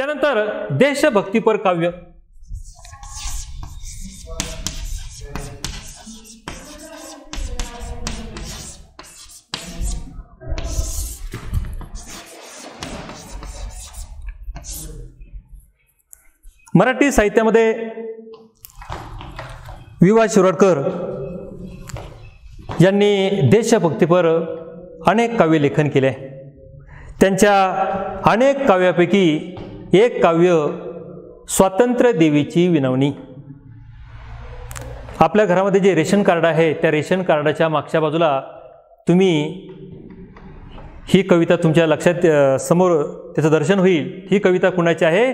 त्यानंतर देशभक्तीपर काव्य. मराठी साहित्यामध्ये विवा शिरोडकर यांनी देशभक्तीपर अनेक काव्य लेखन केले. त्यांच्या अनेक काव्यापैकी एक काव्य स्वातंत्र्य देवीची विनवणी. आपल्या घरामध्ये जे रेशन कार्ड आहे त्या रेशन कार्डाच्या मागच्या बाजूला तुम्ही ही कविता तुमच्या लक्षात समोर त्याचं दर्शन होईल. ही कविता कुणाची आहे?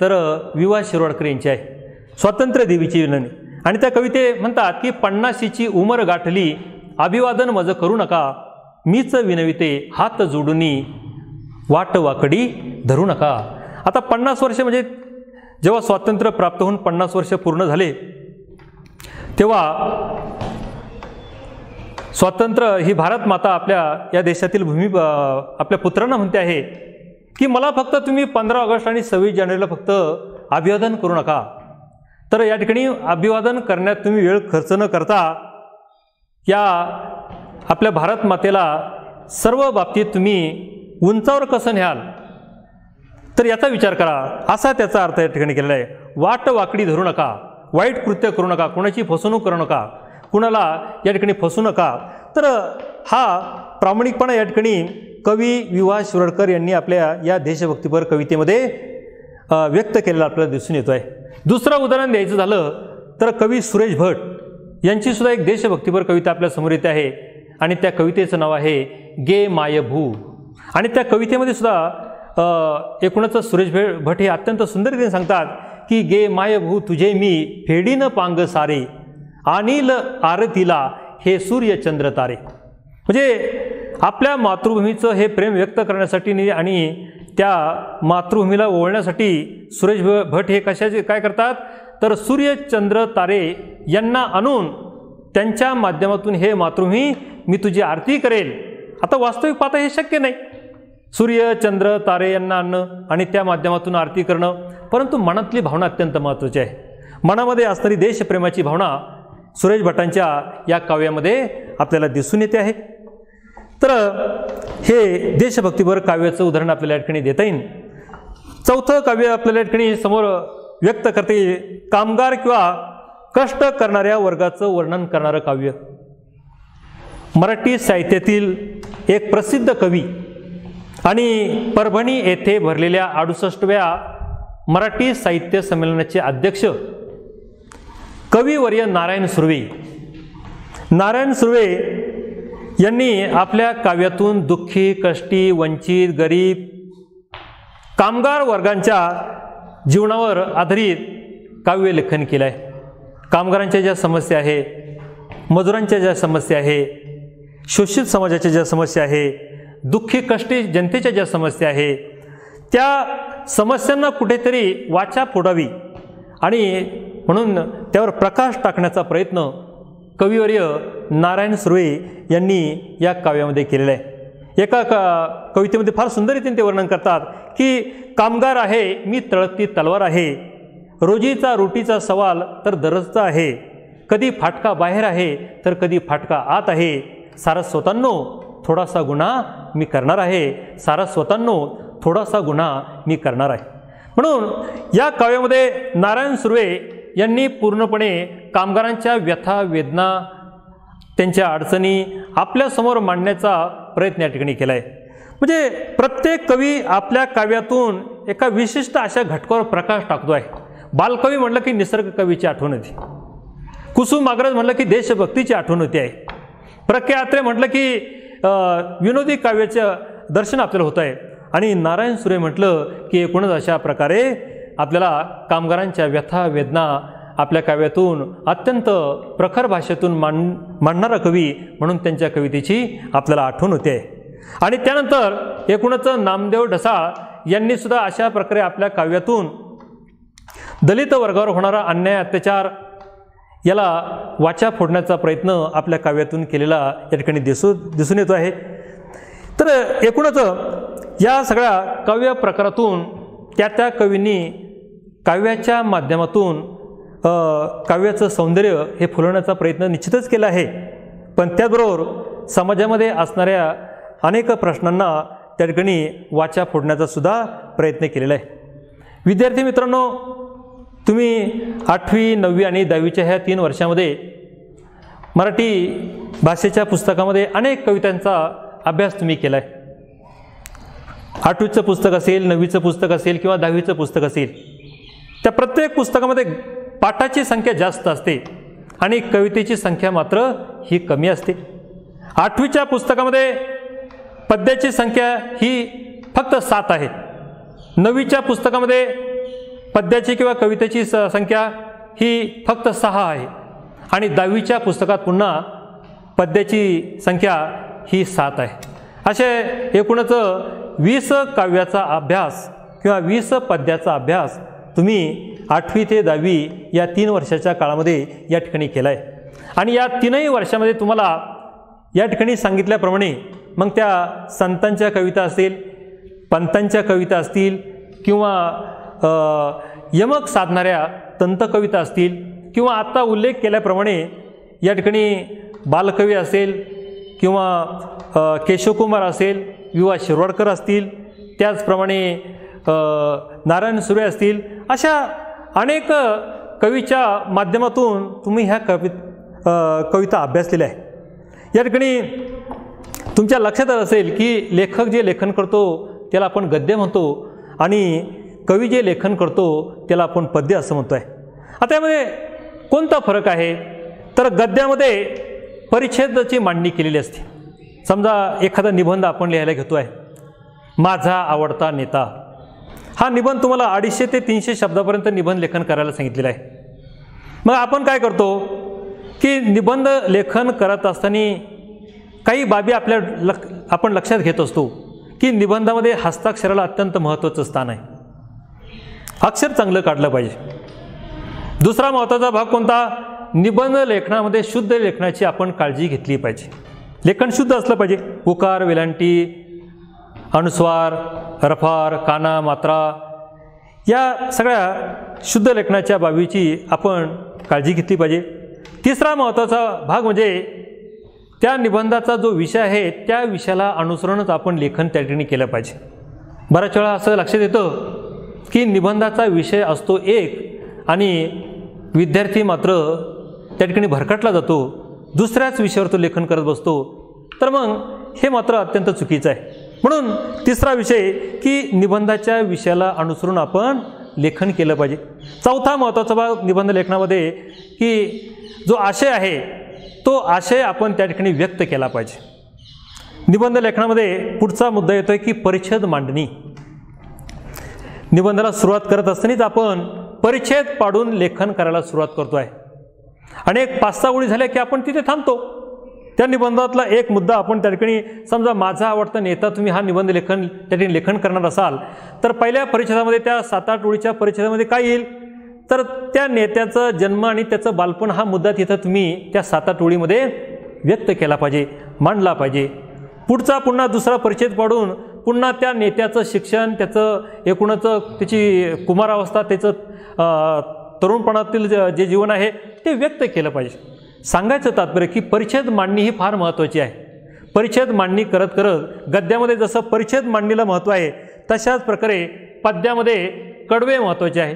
तर विवा शिरवाडकर यांची आहे. स्वातंत्र्य देवीची विनवणी. आणि त्या कविते म्हणतात की पन्नाशीची उमर गाठली अभिवादन मज करू नका. मीच विनविते हात जोडूनी वाट वाकडी धरू नका. आता पन्नास वर्ष म्हणजे जेव्हा स्वातंत्र्य प्राप्त होऊन पन्नास वर्ष पूर्ण झाले तेव्हा स्वातंत्र्य ही भारत माता आपल्या या देशातील भूमी आपल्या पुत्रांना म्हणते आहे की मला फक्त तुम्ही पंधरा ऑगस्ट आणि सव्वीस जानेवारीला फक्त अभिवादन करू नका. तर या ठिकाणी अभिवादन करण्यात तुम्ही वेळ खर्च न करता या आपल्या भारत मातेला सर्व बाबतीत तुम्ही उंचावर कसं न्याल? तर याचा विचार करा. असा त्याचा अर्थ या ठिकाणी केलेला आहे. वाट वाकडी धरू नका. वाईट कृत्य करू नका. कुणाची फसवणूक करू नका. कुणाला या ठिकाणी फसू नका. तर हा प्रामाणिकपणा या ठिकाणी कवी विवा शिरडकर यांनी आपल्या या देशभक्तीपर कवितेमध्ये व्यक्त केलेला आपल्याला दिसून येतो आहे दुसरं उदाहरण द्यायचं झालं तर कवी सुरेश भट यांचीसुद्धा एक देशभक्तीपर कविता आपल्यासमोर येते आहे. आणि त्या कवितेचं नाव आहे गे मायभू. आणि त्या कवितेमध्ये सुद्धा एकूणच सुरेश भे भट हे अत्यंत सुंदरतेने सांगतात की गे मायभू तुझे मी फेडीन पांग सारे अनिल आरतीला हे सूर्य चंद्र तारे. म्हणजे आपल्या मातृभूमीचं हे प्रेम व्यक्त करण्यासाठी आणि त्या मातृभूमीला ओळण्यासाठी सुरेश भ- भट हे कशाचे काय करतात? तर सूर्य चंद्र तारे यांना आणून त्यांच्या माध्यमातून हे मातृभूमी मी तुझी आरती करेल. आता वास्तविक पाहता हे शक्य नाही. सूर्य चंद्र तारे यांना आणणं आणि त्या माध्यमातून आरती करणं परंतु मनातली भावना अत्यंत महत्त्वाची आहे. मनामध्ये असणारी देशप्रेमाची भावना सुरेश भटांच्या या काव्यामध्ये आपल्याला दिसून येते आहे. तर हे देशभक्तीपर काव्याचं उदाहरण आपल्याला या ठिकाणी देता येईल. चौथं काव्य आपल्याला या ठिकाणी समोर व्यक्त करते कामगार किंवा कष्ट करणाऱ्या वर्गाचं वर्णन करणारं काव्य. मराठी साहित्यातील एक प्रसिद्ध कवी आणि परभणी येथे भरलेल्या अडुसष्टव्या मराठी साहित्य संमेलनाचे अध्यक्ष कविवर्य नारायण सुर्वे. नारायण सुर्वे यांनी आपल्या काव्यातून दुःखी कष्टी वंचित गरीब कामगार वर्गांच्या जीवनावर आधारित काव्य लेखन केलं आहे कामगारांच्या ज्या समस्या आहे मजुरांच्या ज्या समस्या आहे शोषित समाजाच्या ज्या समस्या आहे दुःखी कष्टी जनतेच्या ज्या समस्या आहे त्या समस्यांना कुठेतरी वाचा फोडावी. आणि म्हणून त्यावर प्रकाश टाकण्याचा प्रयत्न कविवर्य नारायण सुर्वे यांनी या काव्यामध्ये केलेला आहे. एका क कवितेमध्ये फार सुंदर रीतीने ते वर्णन करतात की कामगार आहे मी तळकती तलवार आहे. रोजीचा रोटीचा सवाल तर दरजचा आहे. कधी फाटका बाहेर आहे तर कधी फाटका आत आहे. सारस्वतांनो थोडासा गुन्हा मी करणार आहे. सारा स्वतःनो थोडासा गुन्हा मी करणार आहे. म्हणून या काव्यामध्ये नारायण सुर्वे यांनी पूर्णपणे कामगारांच्या व्यथा वेदना त्यांच्या अडचणी आपल्यासमोर मांडण्याचा प्रयत्न या ठिकाणी केला आहे म्हणजे प्रत्येक कवी आपल्या काव्यातून एका विशिष्ट अशा घटकावर प्रकाश टाकतो आहे बालकवी म्हटलं की निसर्ग कवीची आठवण होती कुसुम अग्रज म्हटलं की देशभक्तीची आठवण होती आहे प्रख्यात्रे म्हटलं की विनोदी काव्याचं दर्शन आपल्याला होतं आहे. आणि नारायण सुरे म्हटलं की एकूणच अशा प्रकारे आपल्याला कामगारांच्या व्यथा वेदना आपल्या काव्यातून अत्यंत प्रखर भाषेतून मांड मांडणारा कवी म्हणून त्यांच्या कवितेची आपल्याला आठवण होते. आहे आणि त्यानंतर एकूणच नामदेव ढसाळ यांनीसुद्धा अशा प्रकारे आपल्या काव्यातून दलित वर्गावर होणारा अन्याय अत्याचार याला वाचा फोडण्याचा प्रयत्न आपल्या काव्यातून केलेला या ठिकाणी दिसू दिसून येतो आहे. तर एकूणच या सगळ्या काव्य प्रकारातून त्या त्या कवींनी काव्याच्या माध्यमातून काव्याचं सौंदर्य हे फुलवण्याचा प्रयत्न निश्चितच केला आहे. पण त्याचबरोबर समाजामध्ये असणाऱ्या अनेक प्रश्नांना त्या ठिकाणी वाचा फोडण्याचा सुद्धा प्रयत्न केलेला आहे. विद्यार्थी मित्रांनो तुम्ही आठवी नववी आणि दहावीच्या ह्या तीन वर्षामध्ये मराठी भाषेच्या पुस्तकामध्ये अनेक कवितांचा अभ्यास तुम्ही केला आहे आठवीचं पुस्तक असेल नववीचं पुस्तक असेल किंवा दहावीचं पुस्तक असेल त्या प्रत्येक पुस्तकामध्ये पाठाची संख्या जास्त असते आणि कवितेची संख्या मात्र ही कमी असते. आठवीच्या पुस्तकामध्ये पद्याची संख्या ही फक्त सात आहे नववीच्या पुस्तकामध्ये पद्याची किंवा कवितेची स संख्या ही फक्त सहा आहे. आणि दहावीच्या पुस्तकात पुन्हा पद्याची संख्या ही सात आहे. असे एकूणच वीस काव्याचा अभ्यास किंवा वीस पद्याचा अभ्यास तुम्ही आठवी ते दहावी या तीन वर्षाच्या काळामध्ये या ठिकाणी केला आहे आणि या तीनही वर्षामध्ये तुम्हाला या ठिकाणी सांगितल्याप्रमाणे मग त्या संतांच्या कविता असतील पंतांच्या कविता असतील किंवा यमक साधणाऱ्या तंतकविता असतील किंवा आत्ता उल्लेख केल्याप्रमाणे या ठिकाणी बालकवी असेल किंवा केशवकुमार असेल विवा शिरवाडकर असतील त्याचप्रमाणे नारायण सुरे असतील अशा अनेक कवीच्या माध्यमातून तुम्ही ह्या कवि कविता अभ्यासलेल्या आहे या ठिकाणी तुमच्या लक्षात असेल की लेखक जे लेखन करतो त्याला आपण गद्य म्हणतो आणि कवी जे लेखन करतो त्याला आपण पद्य असं म्हणतो आहे आता यामध्ये कोणता फरक आहे? तर गद्यामध्ये परिच्छेदाची मांडणी केलेली असते. समजा एखादा निबंध आपण लिहायला घेतो आहे माझा आवडता नेता. हा निबंध तुम्हाला अडीचशे ते तीनशे शब्दापर्यंत निबंध लेखन करायला सांगितलेलं आहे. मग आपण काय करतो? की निबंध लेखन करत असताना काही बाबी आपल्या लक आपण लक्षात घेत असतो की निबंधामध्ये हस्ताक्षराला अत्यंत महत्त्वाचं स्थान आहे. अक्षर चांगलं काढलं पाहिजे. दुसरा महत्त्वाचा भाग कोणता? निबंध लेखनामध्ये शुद्ध लेखनाची आपण काळजी घेतली पाहिजे. लेखन शुद्ध असलं पाहिजे. उकार वेलांटी अनुस्वार रफार काना मात्रा या सगळ्या शुद्ध लेखनाच्या बाबीची आपण काळजी घेतली पाहिजे. तिसरा महत्त्वाचा भाग म्हणजे त्या निबंधाचा जो विषय आहे त्या विषयाला अनुसरूनच आपण लेखन त्या ठिकाणी केलं पाहिजे. बऱ्याच वेळा असं लक्षात येतं की निबंधाचा विषय असतो एक आणि विद्यार्थी मात्र त्या ठिकाणी भरकटला जातो दुसऱ्याच विषयावर तो लेखन करत बसतो. तर मग हे मात्र अत्यंत चुकीचं आहे. म्हणून तिसरा विषय की निबंधाच्या विषयाला अनुसरून आपण लेखन केलं पाहिजे. चौथा महत्त्वाचा भाग निबंध लेखनामध्ये की जो आशय आहे तो आशय आपण त्या ठिकाणी व्यक्त केला पाहिजे. निबंध लेखनामध्ये पुढचा मुद्दा येतो आहे की परिच्छेद मांडणी. निबंधाला सुरुवात करत असतानाच आपण परिच्छेद पाडून लेखन करायला सुरुवात करतो आहे आणि एक पाच सहा ओळी झाल्या की आपण तिथे थांबतो. त्या निबंधातला एक मुद्दा आपण त्या ठिकाणी समजा माझा आवडता नेता तुम्ही हा निबंध लेखन त्या ठिकाणी लेखन करणार असाल तर पहिल्या परिच्छेदामध्ये त्या सात आठ ओळीच्या परिच्छेदामध्ये काय येईल? तर त्या नेत्याचा जन्म आणि त्याचं बालपण हा मुद्दा तिथं तुम्ही त्या सात आठ ओळीमध्ये व्यक्त केला पाहिजे मांडला पाहिजे. पुढचा पुन्हा दुसरा परिच्छेद पाडून पुन्हा त्या नेत्याचं शिक्षण त्याचं एकूणच त्याची कुमारावस्था त्याचं तरुणपणातील ज- जे जीवन आहे ते व्यक्त केलं पाहिजे. सांगायचं तात्पर्य की परिच्छेद मांडणी ही फार महत्त्वाची आहे. परिच्छेद मांडणी करत करत गद्यामध्ये जसं परिच्छेद मांडणीला महत्त्व आहे तशाच प्रकारे पद्यामध्ये कडवे महत्त्वाचे आहे.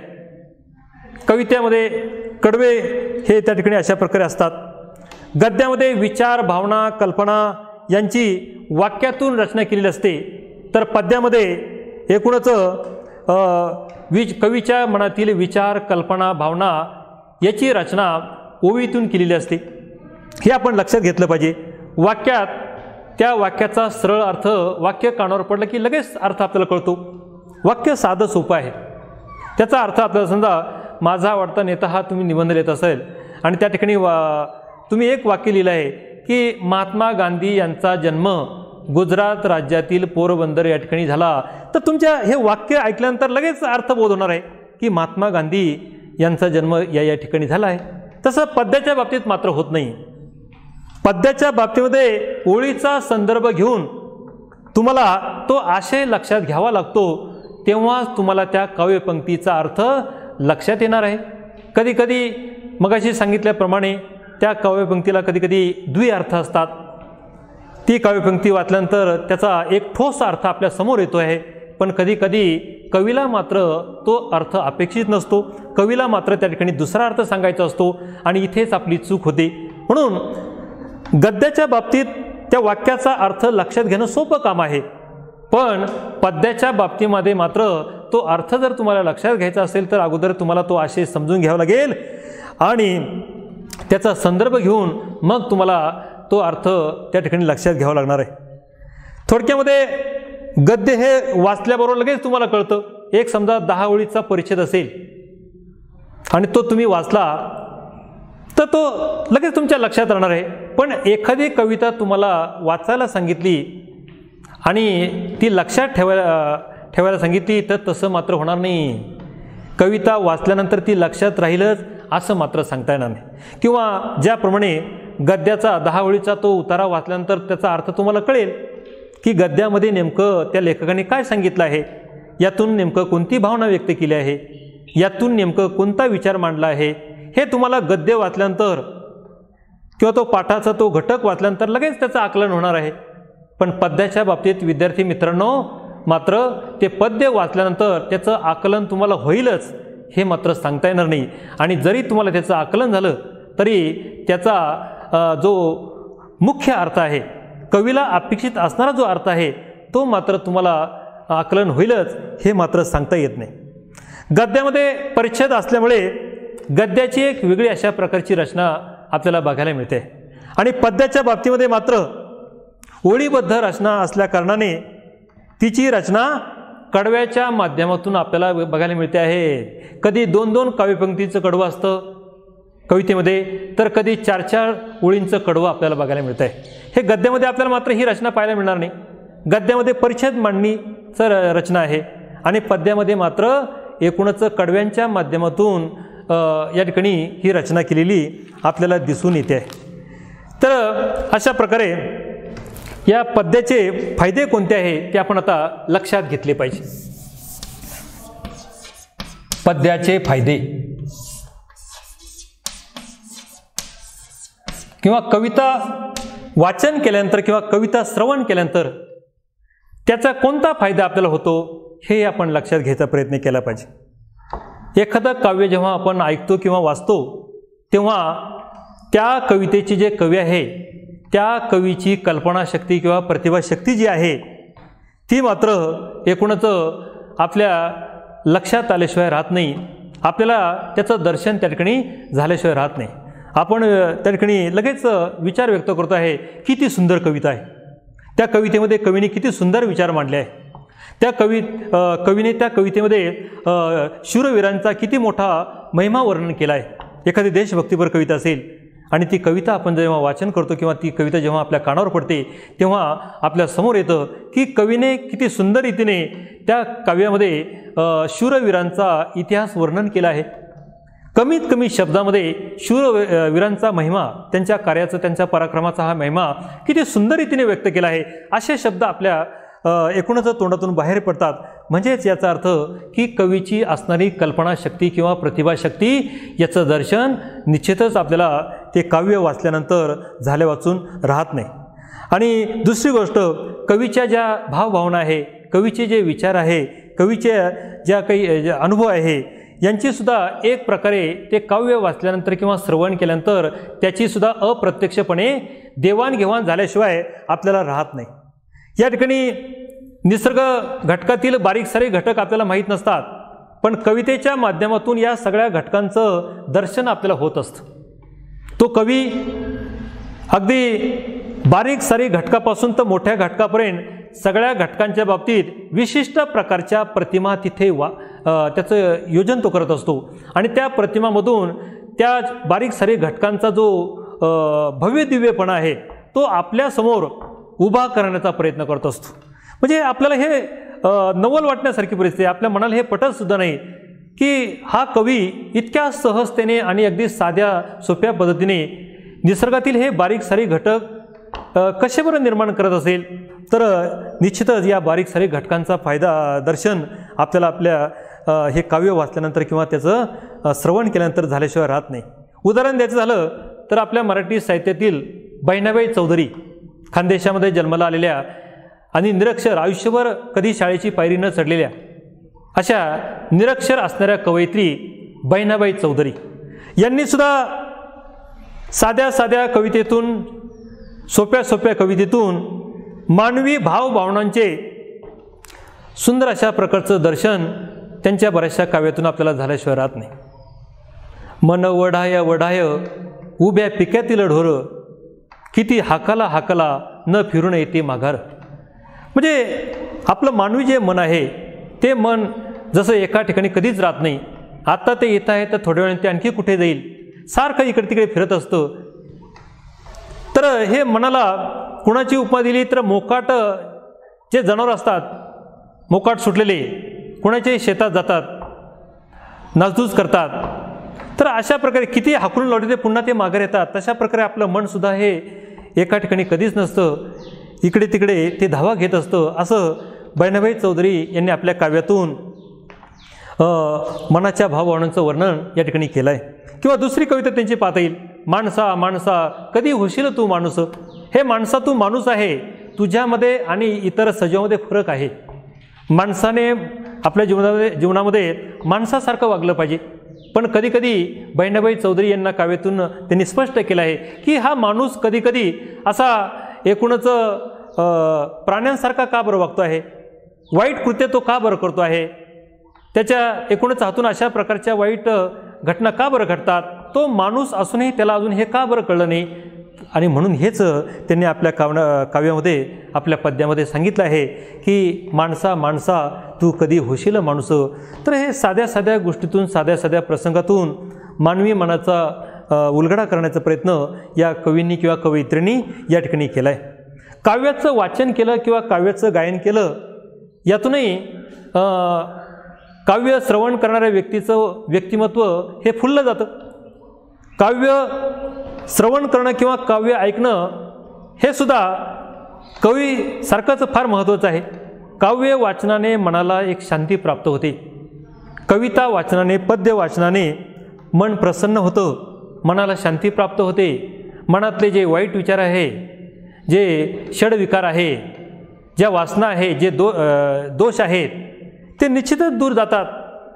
कवितेमध्ये कडवे हे त्या ठिकाणी अशा प्रकारे असतात. गद्यामध्ये विचार भावना कल्पना यांची वाक्यातून रचना केलेली असते. तर पद्यामध्ये एकूणच विच कवीच्या मनातील विचार कल्पना भावना याची रचना ओवीतून केलेली असते. हे आपण लक्षात घेतलं पाहिजे. वाक्यात त्या वाक्याचा सरळ अर्थ वाक्य कानावर पडलं की लगेच अर्थ आपल्याला कळतो. वाक्य साधं सोपं आहे. त्याचा अर्थ आपल्याला समजा माझा आवडता नेता हा तुम्ही निबंध लिहित असेल. आणि त्या ठिकाणी वा तुम्ही एक वाक्य लिहिलं आहे की महात्मा गांधी यांचा जन्म गुजरात राज्यातील पोरबंदर या ठिकाणी झाला. तर तुमच्या हे वाक्य ऐकल्यानंतर लगेच अर्थबोध होणार आहे की महात्मा गांधी यांचा जन्म या या ठिकाणी झाला आहे. तसं पद्याच्या बाबतीत मात्र होत नाही. पद्याच्या बाबतीमध्ये ओळीचा संदर्भ घेऊन तुम्हाला तो आशय लक्षात घ्यावा लागतो तेव्हाच तुम्हाला त्या काव्यपंक्तीचा अर्थ लक्षात येणार आहे. कधीकधी मगाशी सांगितल्याप्रमाणे त्या काव्यपंक्तीला कधीकधी द्वि द्विअर्थ असतात. ती काव्यपंक्ती वाचल्यानंतर त्याचा एक ठोस अर्थ आपल्यासमोर येतो आहे पण कधी कधी कवीला मात्र तो अर्थ अपेक्षित नसतो. कवीला मात्र त्या ठिकाणी दुसरा अर्थ सांगायचा असतो आणि इथेच आपली चूक होते. म्हणून गद्याच्या बाबतीत त्या वाक्याचा अर्थ लक्षात घेणं सोपं काम आहे. पण पद्याच्या बाबतीमध्ये मात्र तो अर्थ जर तुम्हाला लक्षात घ्यायचा असेल तर अगोदर तुम्हाला तो आशय समजून घ्यावा लागेल. आणि त्याचा संदर्भ घेऊन मग तुम्हाला तो अर्थ त्या ठिकाणी लक्षात घ्यावा लागणार आहे. थोडक्यामध्ये गद्य हे वाचल्याबरोबर लगेच तुम्हाला कळतं. एक समजा दहा ओळीचा परिच्छेद असेल आणि तो तुम्ही वाचला तर तो लगेच तुमच्या लक्षात राहणार आहे. पण एखादी कविता तुम्हाला वाचायला सांगितली आणि ती लक्षात ठेवायला ठेवायला सांगितली तर तसं मात्र होणार नाही. कविता वाचल्यानंतर ती लक्षात राहीलच असं मात्र सांगता येणार नाही. किंवा ज्याप्रमाणे गद्याचा दहा ओळीचा तो उतारा वाचल्यानंतर त्याचा अर्थ तुम्हाला कळेल की गद्यामध्ये नेमकं त्या लेखकाने काय सांगितलं आहे? यातून नेमकं कोणती भावना व्यक्त केली आहे? यातून नेमकं कोणता विचार मांडला आहे? हे तुम्हाला गद्य वाचल्यानंतर किंवा तो पाठाचा तो घटक वाचल्यानंतर लगेच त्याचं आकलन होणार आहे. पण पद्याच्या बाबतीत विद्यार्थी मित्रांनो मात्र ते पद्य वाचल्यानंतर त्याचं आकलन तुम्हाला होईलच हे मात्र सांगता येणार नाही. आणि जरी तुम्हाला त्याचं आकलन झालं तरी त्याचा जो मुख्य अर्थ आहे कवीला अपेक्षित असणारा जो अर्थ आहे तो मात्र तुम्हाला आकलन होईलच हे मात्र सांगता येत नाही. गद्यामध्ये परिच्छेद असल्यामुळे गद्याची एक वेगळी अशा प्रकारची रचना आपल्याला बघायला मिळते. आणि पद्याच्या बाबतीमध्ये मात्र ओळीबद्ध रचना असल्याकारणाने तिची रचना कडव्याच्या माध्यमातून आपल्याला बघायला मिळते आहे. कधी दोन दोन काव्यपंक्तीचं कडवं असतं कवितेमध्ये तर कधी चार चार ओळींचं कडवं आपल्याला बघायला मिळतं आहे हे गद्यामध्ये आपल्याला मात्र ही रचना पाहायला मिळणार नाही. गद्यामध्ये परिच्छेद मांडणीचं रचना आहे. आणि पद्यामध्ये मात्र एकूणच कडव्यांच्या माध्यमातून या ठिकाणी ही रचना केलेली आपल्याला दिसून येते. आहे तर अशा प्रकारे या पद्याचे फायदे कोणते आहे ते आपण आता लक्षात घेतले पाहिजे. पद्याचे फायदे. किंवा कविता वाचन केल्यानंतर किंवा कविता श्रवण केल्यानंतर त्याचा कोणता फायदा आपल्याला होतो हे आपण लक्षात घ्यायचा प्रयत्न केला पाहिजे. एखादं काव्य जेव्हा आपण ऐकतो किंवा वाचतो तेव्हा त्या कवितेची जे कवी आहे त्या कवीची कल्पनाशक्ती किंवा प्रतिभाशक्ती जी आहे ती मात्र एकूणच आपल्या लक्षात आल्याशिवाय राहत नाही. आपल्याला त्याचं दर्शन त्या ठिकाणी झाल्याशिवाय राहत नाही. आपण त्या ठिकाणी लगेच विचार व्यक्त करतो आहे किती सुंदर कविता आहे. त्या कवितेमध्ये कवीने किती सुंदर विचार मांडले आहे. त्या कवी कवीने त्या कवितेमध्ये शूरवीरांचा किती मोठा महिमा वर्णन केला आहे. एखादी देशभक्तीपर कविता असेल आणि ती कविता आपण जेव्हा वाचन करतो किंवा ती कविता जेव्हा आपल्या कानावर पडते तेव्हा आपल्यासमोर येतं की कवीने किती सुंदर रीतीने त्या काव्यामध्ये शूरवीरांचा इतिहास वर्णन केला आहे. कमीत कमी शब्दामध्ये शूर वीरांचा महिमा त्यांच्या कार्याचा त्यांच्या पराक्रमाचा हा महिमा किती सुंदर रीतीने व्यक्त केला आहे. असे शब्द आपल्या एकूणच तोंडातून बाहेर पडतात. म्हणजेच याचा अर्थ की कवीची असणारी कल्पनाशक्ती किंवा प्रतिभाशक्ती याचं दर्शन निश्चितच आपल्याला ते काव्य वाचल्यानंतर झाले वाचून राहत नाही. आणि दुसरी गोष्ट कवीच्या ज्या भावभावना आहे कवीचे जे विचार आहे कवीचे ज्या काही अनुभव आहे यांचीसुद्धा एक प्रकारे ते काव्य वाचल्यानंतर किंवा श्रवण केल्यानंतर त्याचीसुद्धा अप्रत्यक्षपणे देवाणघेवाण झाल्याशिवाय आपल्याला राहत नाही. या ठिकाणी निसर्ग घटकातील बारीक सारे घटक आपल्याला माहीत नसतात पण कवितेच्या माध्यमातून या सगळ्या घटकांचं दर्शन आपल्याला होत असतं. तो कवी अगदी बारीक सारी घटकापासून तर मोठ्या घटकापर्यंत सगळ्या घटकांच्या बाबतीत विशिष्ट प्रकारच्या प्रतिमा तिथे वा त्याचं योजन तो करत असतो. आणि त्या प्रतिमामधून त्या बारीक सारी घटकांचा जो भव्य दिव्यपणा आहे तो आपल्यासमोर उभा करण्याचा प्रयत्न करत असतो. म्हणजे आपल्याला हे नवल वाटण्यासारखी परिस्थिती आपल्या मनाला हे पटतसुद्धा नाही की हा कवी इतक्या सहजतेने आणि अगदी साध्या सोप्या पद्धतीने निसर्गातील हे बारीक सारी घटक कसे बरं निर्माण करत असेल? तर निश्चितच या बारीक सारीक घटकांचा फायदा दर्शन आपल्याला आपल्या हे काव्य वाचल्यानंतर किंवा त्याचं श्रवण केल्यानंतर झाल्याशिवाय राहत नाही. उदाहरण द्यायचं झालं तर आपल्या मराठी साहित्यातील बहिणाबाई चौधरी खानदेशामध्ये जन्माला आलेल्या आणि निरक्षर आयुष्यभर कधी शाळेची पायरी न चढलेल्या अशा निरक्षर असणाऱ्या कवयित्री बहिणाबाई चौधरी. यांनीसुद्धा साध्या साध्या कवितेतून सोप्या सोप्या कवितेतून मानवी भावभावनांचे सुंदर अशा प्रकारचं दर्शन त्यांच्या बऱ्याचशा काव्यातून आपल्याला झाल्याशिवाय राहत नाही. मन वढाय वढाय उभ्या पिक्यातील ढोर किती हाकाला हाकाला न फिरून येते माघार. म्हणजे आपलं मानवी जे मन आहे ते मन जसं एका ठिकाणी कधीच राहत नाही आत्ता ते येत आहे तर थोड्या वेळाने ते आणखी कुठे जाईल? सारखं इकडे तिकडे फिरत असतं. तर हे मनाला कुणाची उपमा दिली? तर मोकाट जे जनावर असतात मोकाट सुटलेले कुणाच्याही शेतात जातात नासधूस करतात तर अशा प्रकारे किती हाकलून लावले ते पुन्हा ते माघार येतात. तशा प्रकारे आपलं मनसुद्धा हे एका ठिकाणी कधीच नसतं. इकडे तिकडे ते धावा घेत असतं. असं बहिणाबाई चौधरी यांनी आपल्या काव्यातून मनाच्या भावभावनांचं वर्णन या ठिकाणी केलं आहे किंवा दुसरी कविता त्यांची पाहता येईल. माणसा माणसा कधी होशील तू माणूस? हे माणसा तू माणूस आहे. तुझ्यामध्ये आणि इतर सजीवामध्ये फरक आहे. माणसाने आपल्या जीवनामध्ये जीवनामध्ये माणसासारखं वागलं पाहिजे. पण कधीकधी बहिणाबाई चौधरी यांना काव्यातून त्यांनी स्पष्ट केलं आहे की हा माणूस कधीकधी असा एकूणच प्राण्यांसारखा का बरं वागतो आहे? वाईट कृत्य तो का बरं करतो आहे? त्याच्या एकूणच हातून अशा प्रकारच्या वाईट घटना का बरं घडतात? तो माणूस असूनही त्याला अजून हे का बरं कळलं नाही? आणि म्हणून हेच त्यांनी आपल्या कावना काव्यामध्ये आपल्या पद्यामध्ये सांगितलं आहे की माणसा माणसा तू कधी होशील माणूस? तर हे साध्या साध्या गोष्टीतून साध्या साध्या प्रसंगातून मानवी मनाचा उलगडा करण्याचा प्रयत्न या कवींनी किंवा कवयित्रींनी या ठिकाणी केला आहे काव्याचं वाचन केलं किंवा काव्याचं गायन केलं यातूनही काव्य श्रवण करणाऱ्या व्यक्तीचं व्यक्तिमत्व हे फुललं जातं. काव्य श्रवण करणं किंवा काव्य ऐकणं हे सुद्धा कवीसारखंच फार महत्त्वाचं आहे. काव्य वाचनाने मनाला एक शांती प्राप्त होते. कविता वाचनाने पद्य वाचनाने मन प्रसन्न होतं मनाला शांती प्राप्त होते. मनातले जे वाईट विचार आहे जे षडविकार आहे ज्या वासना आहे जे दो दोष आहेत ते निश्चितच दूर जातात.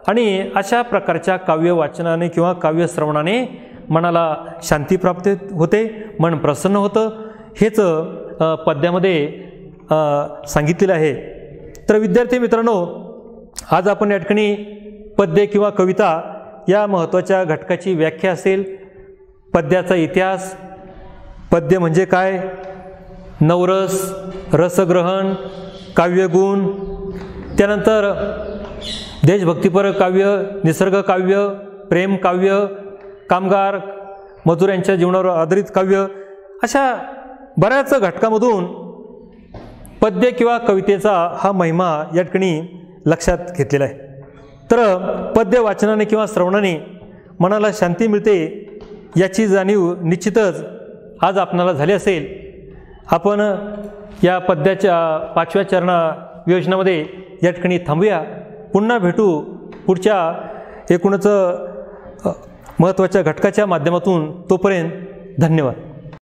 आणि अशा प्रकारच्या काव्य वाचनाने किंवा काव्य श्रवणाने मनाला शांती प्राप्त होते मन प्रसन्न होतं. हेच पद्यामध्ये सांगितलेलं आहे. तर विद्यार्थी मित्रांनो आज आपण या ठिकाणी पद्य किंवा कविता या महत्त्वाच्या घटकाची व्याख्या असेल. पद्याचा इतिहास. पद्य म्हणजे काय? नवरस रसग्रहण काव्यगुण. त्यानंतर देशभक्तीपर काव्य निसर्ग काव्य प्रेम काव्य कामगार मजूर यांच्या जीवनावर आधारित काव्य अशा बऱ्याच घटकामधून पद्य किंवा कवितेचा हा महिमा या ठिकाणी लक्षात घेतलेला आहे. तर पद्य वाचनाने किंवा श्रवणाने मनाला शांती मिळते याची जाणीव निश्चितच आज आपणाला झाली असेल. आपण या पद्याच्या पाचव्या चरणा योजनामध्ये या ठिकाणी थांबूया. पुन्हा भेटू पुढच्या एकूणच महत्त्वाच्या घटकाच्या माध्यमातून तोपर्यंत धन्यवाद.